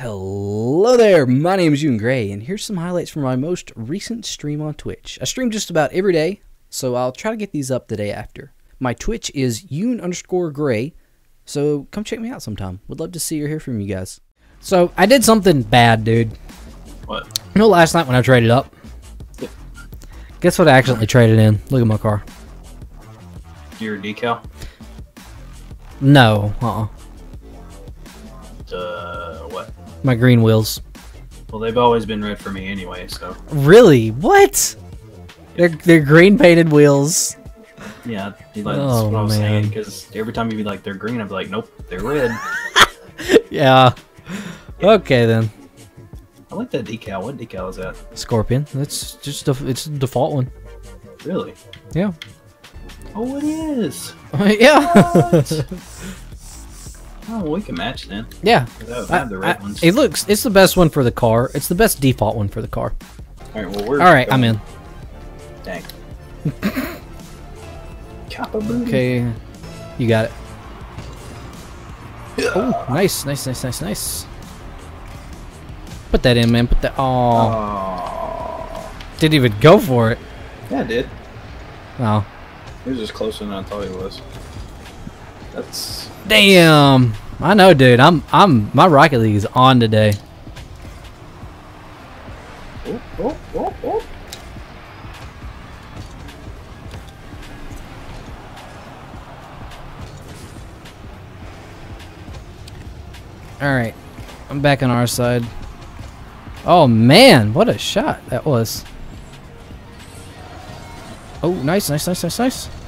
Hello there, my name is Yun Grey, and here's some highlights from my most recent stream on Twitch. I stream just about every day, so I'll try to get these up the day after. My Twitch is Yun underscore Grey, so come check me out sometime. Would love to see or hear from you guys. So, I did something bad, dude. What? You know last night when I traded up? Yeah. Guess what I accidentally traded in? Look at my car. Your decal? No, uh-uh. Uh, what? My green wheels. Well, they've always been red for me anyway, so. Really? What? They're, they're green painted wheels. Yeah, like, Oh, that's what oh, I was saying, because every time you'd be like, they're green, I'd be like, nope, they're red. Yeah. Okay then. I like that decal. What decal is that? Scorpion. That's just a, it's a default one. Really? Yeah. Oh, it is! yeah. Oh, we can match then. Yeah. I have the I- ones. it looks. It's the best one for the car. It's the best default one for the car. Alright, well, we're. All right, I'm in. Dang. Okay. You got it. Oh, nice, nice, nice, nice, nice. Put that in, man. Put that. Oh, Oh. didn't even go for it. Yeah, I did. Oh, He was just closer than I thought he was. That's. damn. I know, dude. I'm. I'm. My Rocket League is on today. Oh, oh, oh, oh. All right, I'm back on our side. Oh man, what a shot that was. Oh, nice, nice, nice, nice, nice.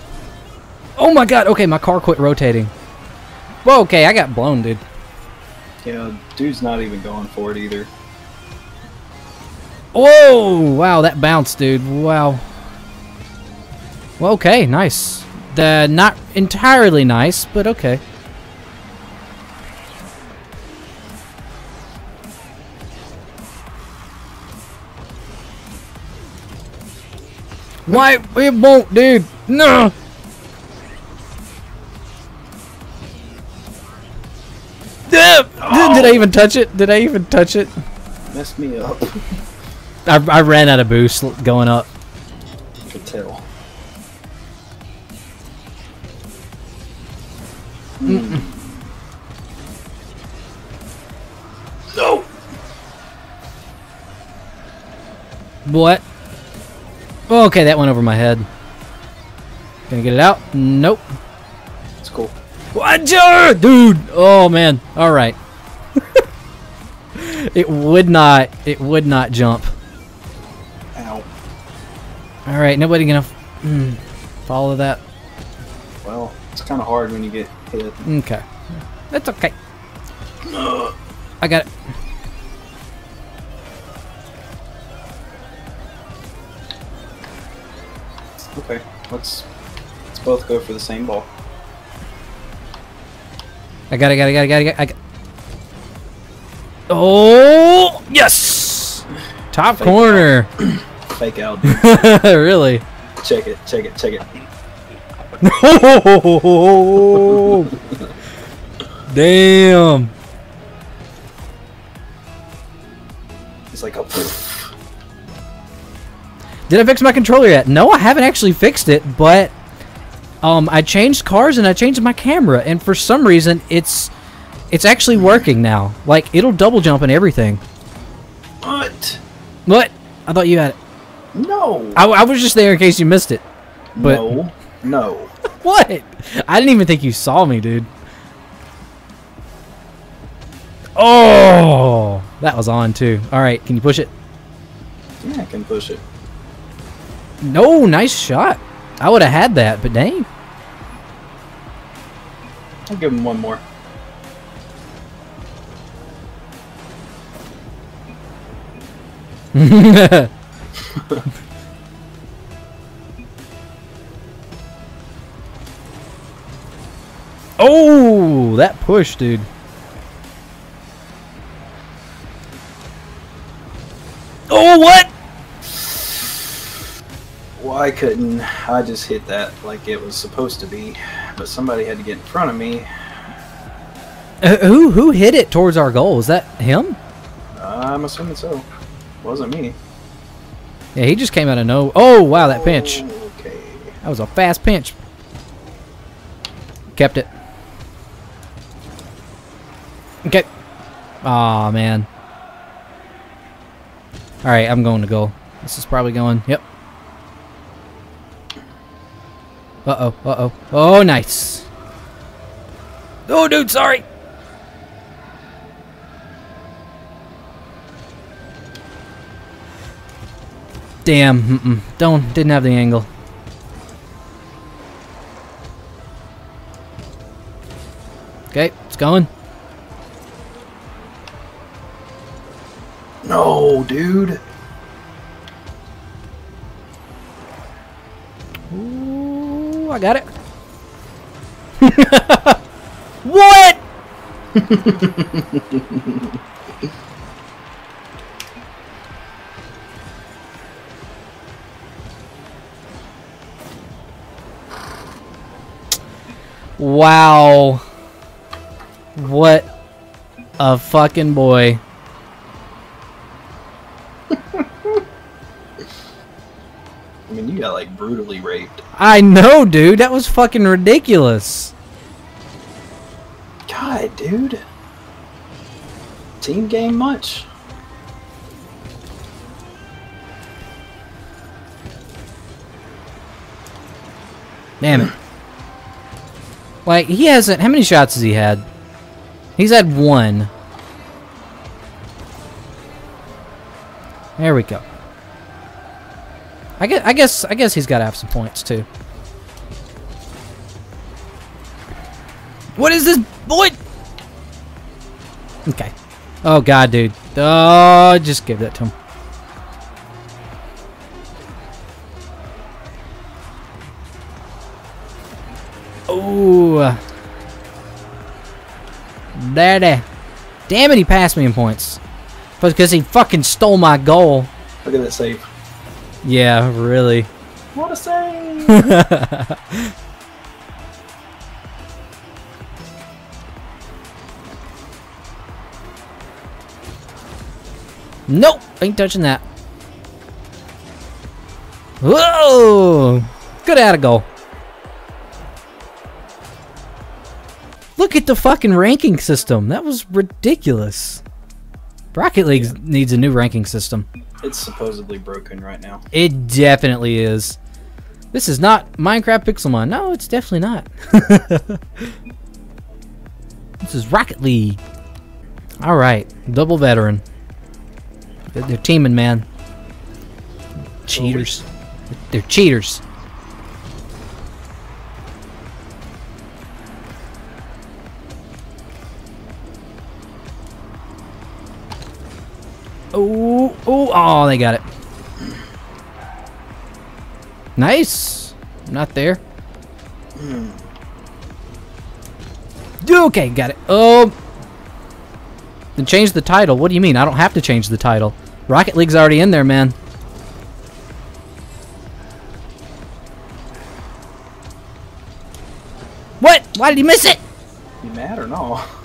Oh my god, okay, my car quit rotating. Whoa, okay, I got blown, dude. Yeah, dude's not even going for it either. Whoa, wow, that bounced, dude. Wow. Well, okay, nice. The not entirely nice, but okay. Why it won't, dude? No. Did I even touch it? Did I even touch it? Messed me up. I, I ran out of boost going up. You could tell. Hmm. No! What? Oh, okay, that went over my head. Gonna get it out? Nope. It's cool. What, dude? Oh man. All right. It would not. It would not jump. Ow. All right. Nobody gonna mm, follow that. Well, it's kind of hard when you get hit. Okay. That's okay. I got it. Okay, let's let's both go for the same ball. I got it. Got it. Got it. Got it. Got it. I got Oh yes! Top Fake corner. Fake out, really? check it, check it, check it. Damn. It's like a. Did I fix my controller yet? No, I haven't actually fixed it, but um, I changed cars and I changed my camera, and for some reason, it's it's actually working now. Like it'll double jump and everything. What? What? I thought you had it. No. I, I was just there in case you missed it. but- no. No. What? I didn't even think you saw me, dude. Oh, that was on too. All right, can you push it? Yeah, I can push it. No, nice shot. I would have had that, but dang. I'll give him one more. oh, that push, dude. Oh, what? Why couldn't I just hit that like it was supposed to be? But somebody had to get in front of me. Uh, who who hit it towards our goal? Is that him? I'm assuming so. Wasn't me. Yeah, he just came out of no. Oh wow, that pinch. Okay. That was a fast pinch. Kept it. Okay. Aw, man. Alright, I'm going to goal. This is probably going. Yep. Uh-oh, uh-oh. Oh, nice. Oh, dude, sorry. Damn, mm -mm. don't, didn't have the angle. Okay, it's going. No, dude. Ooh, I got it. what? wow. What a fucking boy. I mean, you got like brutally raped. I know, dude. That was fucking ridiculous. God, dude. Team game much? Damn it. Like, he hasn't... How many shots has he had? He's had one. There we go. I guess, I guess, I guess he's got to have some points, too. What is this? Boy! Okay. Oh, God, dude. Oh, just give that to him. Daddy. Damn it, he passed me in points. Because he fucking stole my goal. Look at that save. Yeah, really. What a save! nope, ain't touching that. Whoa! Good at a goal. Look at the fucking ranking system. That was ridiculous. Rocket League needs a new ranking system. it's supposedly broken right now. It definitely is. This is not Minecraft Pixelmon. No, it's definitely not. this is Rocket League. All right, double veteran. They're, they're teaming, man. Cheaters. They're cheaters. Oh, oh, oh, they got it. Nice. Not there. Hmm. Okay, got it. Oh. Then change the title. What do you mean? I don't have to change the title. Rocket League's already in there, man. What? Why did he miss it? You mad or no?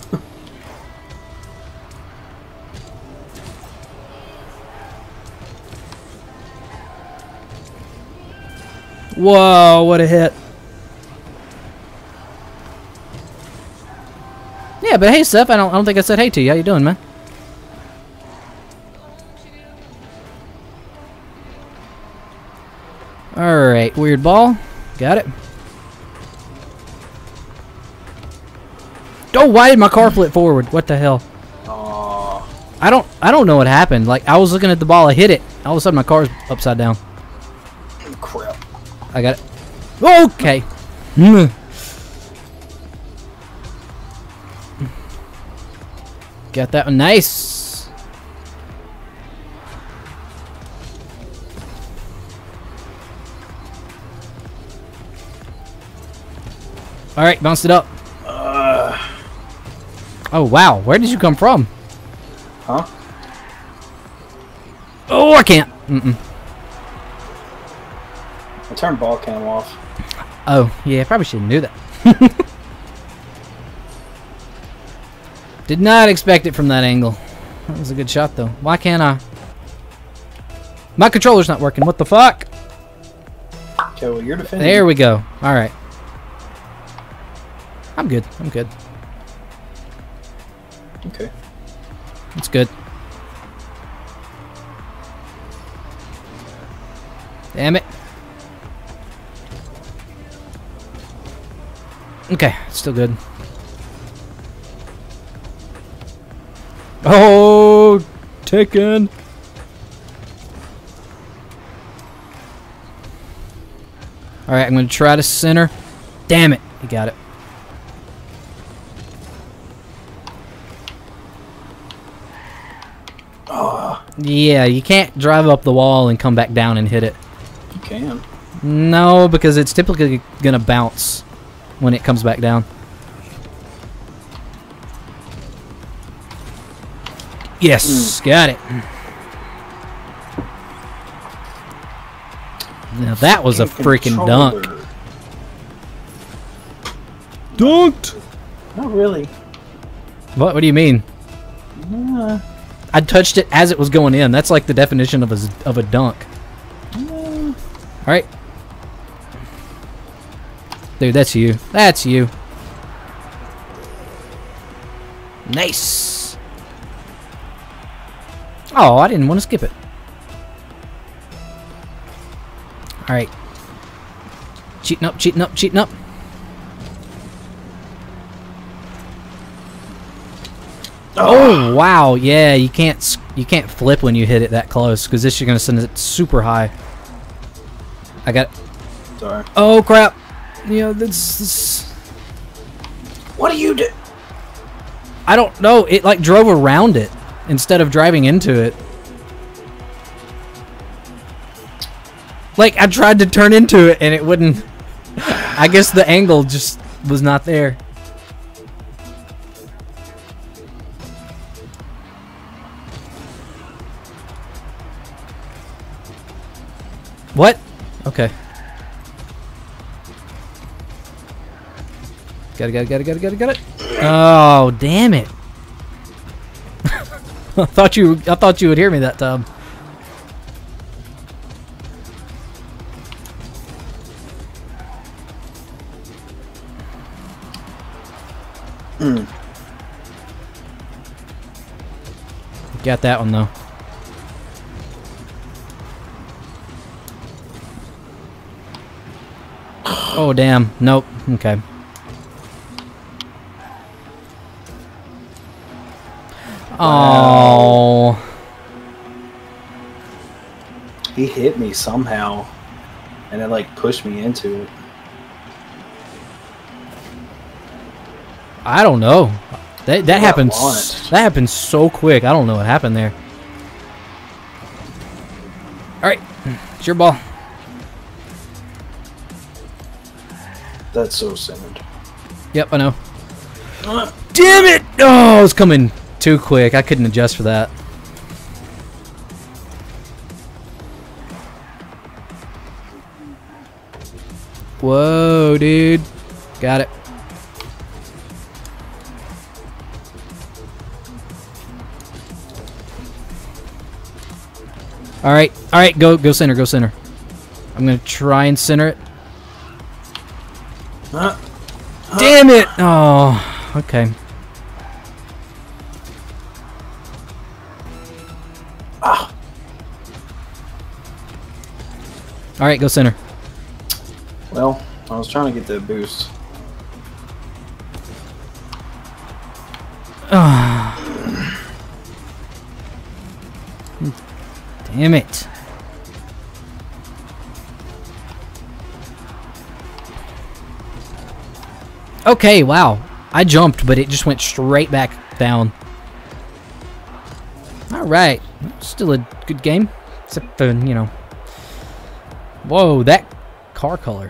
Whoa, what a hit. Yeah, but hey, Seth, I don't, I don't think I said hey to you. How you doing, man? Alright, weird ball. Got it. Oh, why did my car flip forward? What the hell? I don't I don't know what happened. Like I was looking at the ball, I hit it. All of a sudden my car's upside down. I got it. Okay. Mm. Got that one. Nice. All right, bounced it up. Uh, Oh wow, where did you come from? huh? Oh, I can't. Mm-mm. I turned ball cam off. Oh, yeah, probably should have knew that. Did not expect it from that angle. That was a good shot, though. Why can't I? My controller's not working. What the fuck? Okay, well, you're defending. There we go. All right. I'm good. I'm good. Okay. It's good. Damn it. Okay, still good. Oh, taken. All right, I'm going to try to center. Damn it. He got it. Oh, Yeah, you can't drive up the wall and come back down and hit it. you can. No, because it's typically gonna bounce when it comes back down. Yes, got it. Now that was a freaking dunk. Dunked. Not really. What? What do you mean? Uh, I touched it as it was going in. That's like the definition of a of a dunk. uh, All right, dude, that's you. That's you. Nice. Oh, I didn't want to skip it. All right. Cheating up, cheating up, cheating up. Oh wow, yeah, you can't you can't flip when you hit it that close because this you're gonna send it super high. I got. sorry. Oh crap! You know this. this What do you do? I don't know. It like drove around it instead of driving into it. Like I tried to turn into it and it wouldn't. I guess the angle just was not there. What? Okay. Got it, got it, got it, got it, got it, got it. Oh, damn it. I thought you I thought you would hear me that time. Got that one though. Oh damn. Nope. Okay. Oh. He hit me somehow, and it like pushed me into it. I don't know. That that got happened. That happened so quick. I don't know what happened there. All right, it's your ball. That's so centered. Yep, I know. Uh, Damn it! Oh, it's coming too quick. I couldn't adjust for that. Whoa, dude. Got it. All right, all right, go go center, go center. I'm gonna try and center it. uh, Damn it! Oh, okay. All right, go center. well, I was trying to get that boost. Ah. Damn it. Okay, wow. I jumped, but it just went straight back down. Alright. Still a good game. Except for, you know. Whoa, that car color.